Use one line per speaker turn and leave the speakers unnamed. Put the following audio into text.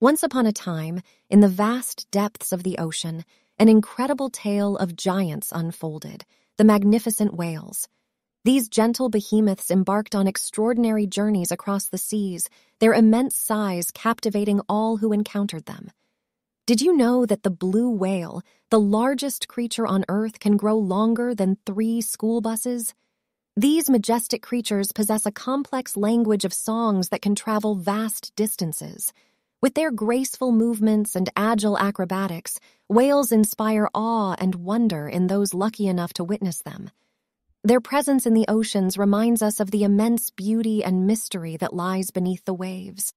Once upon a time, in the vast depths of the ocean, an incredible tale of giants unfolded, the magnificent whales. These gentle behemoths embarked on extraordinary journeys across the seas, their immense size captivating all who encountered them. Did you know that the blue whale, the largest creature on Earth, can grow longer than three school buses? These majestic creatures possess a complex language of songs that can travel vast distances. With their graceful movements and agile acrobatics, whales inspire awe and wonder in those lucky enough to witness them. Their presence in the oceans reminds us of the immense beauty and mystery that lies beneath the waves.